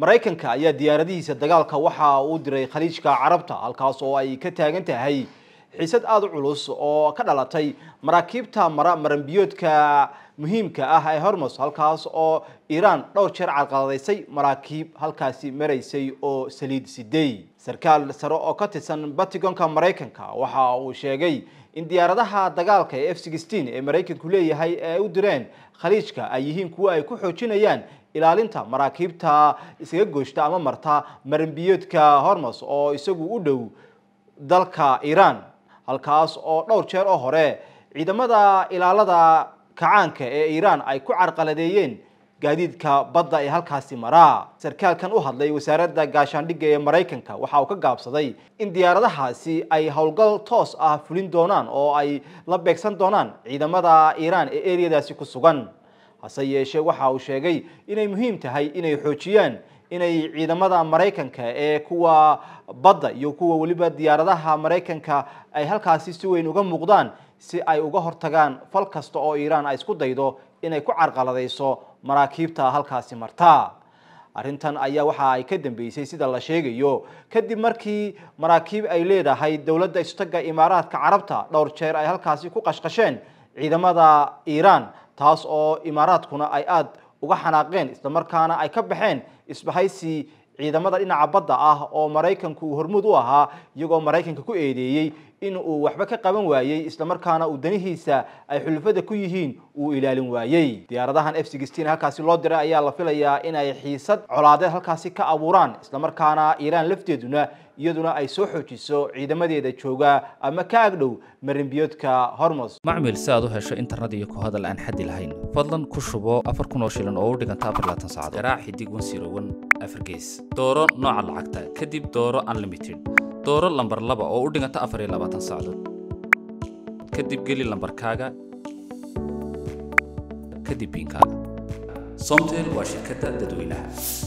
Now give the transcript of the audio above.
maraykanka ayaa diyaaradihiisa dagaalka waxa uu diray khaliijka carabta halkaas oo ay ka taagan tahay xiisad aada u culus oo ka dhalatay maraakiibta mara maranbiyoodka muhiimka ah ee hormos halkaas oo iiraan dhowr jeer carqaladaysay maraakiib halkaasi maraysay oo saliid sidey sarkaal sare oo ka tirsan batigonka maraykanka waxa uu sheegay in diyaaradaha dagaalka ee f sixteen ee maraykanku leeyahay ee u direen khaliijka ay yihiin kuwo ay ku xoojinayaan ilaalinta maraakiibta iskaga gooshta ama marta maranbiyoodka hormos oo isagu u dhow dalka iiraan halkaas oo dhowr jeer oo hore ciidamada ilaalada kacaanka ee iiraan ay ku carqaladeeyeen gaadiidka badda ee halkaasi maraa sarkaalkan u hadlay wasaaradda gaashaandhigga ee maraykanka waxa uu ka gaabsaday in diyaaradahaasi ay howlgal toos ah fulin doonaan oo ay la beegsan doonaan ciidamada iiraan ee eriyadaasi ku sugan. Hase yeeshee waxa uu sheegay inay muhiim tahay inay xoojiyaan inay ciidamada maraykanka ee kuwa badda iyo kuwa weliba diyaaradaha maraykanka ay halkaasi si weyn uga muuqdaan si ay uga hortagaan fal kasta oo iiraan ay isku daydo inay ku carqaladayso maraakiibta halkaasi marta. Arrintan ayaa waxa ay ka dambeysay sida la sheegayo. Kadib markii maraakiib ay leedahay dowladda istaga imaaraadka carabta dhowr jeer ay halkaasi ku qashqasheen ciidamada iiraan taas oo imaaraadkuna ay aada uga xanaaqeen islamarkaana ay ka baxeen isbahaysi ciidamada dhinaca badda ah oo maraykanku uu hormuud u ahaa iyagoo maraykanka ku eedeeyey in uu waxba ka qaban waayey islamarkaana uu danihiisa ay xulufada ku yihiin uu ilaalin waayey. Diyaaradahan f halkaasi loo diray ayaa la filayaa in ay xiisad colaadeed halkaasi ka abuuraan islamarkaana iiraan lafteeduna iyaduna ay soo xoojiso ciidamadeeda jooga ama ka agdhow marinbiyoodka hormos macmil si aad u hesho internet iyo ku hadal aan xaddi lahayn fadlan ku shubo afar kun oo shilin oo u dhiganta afar laatan saacadood. Garaac xidig wan siro wan afar gees. Dooro nooca lacagta kadib dooro unlimited. Dooro lambar laba oo u dhiganta afar iyo labaatan saacadood. Kadib geli lambarkaaga kadib biinkaaga somtel waa shirkadda dadweynaha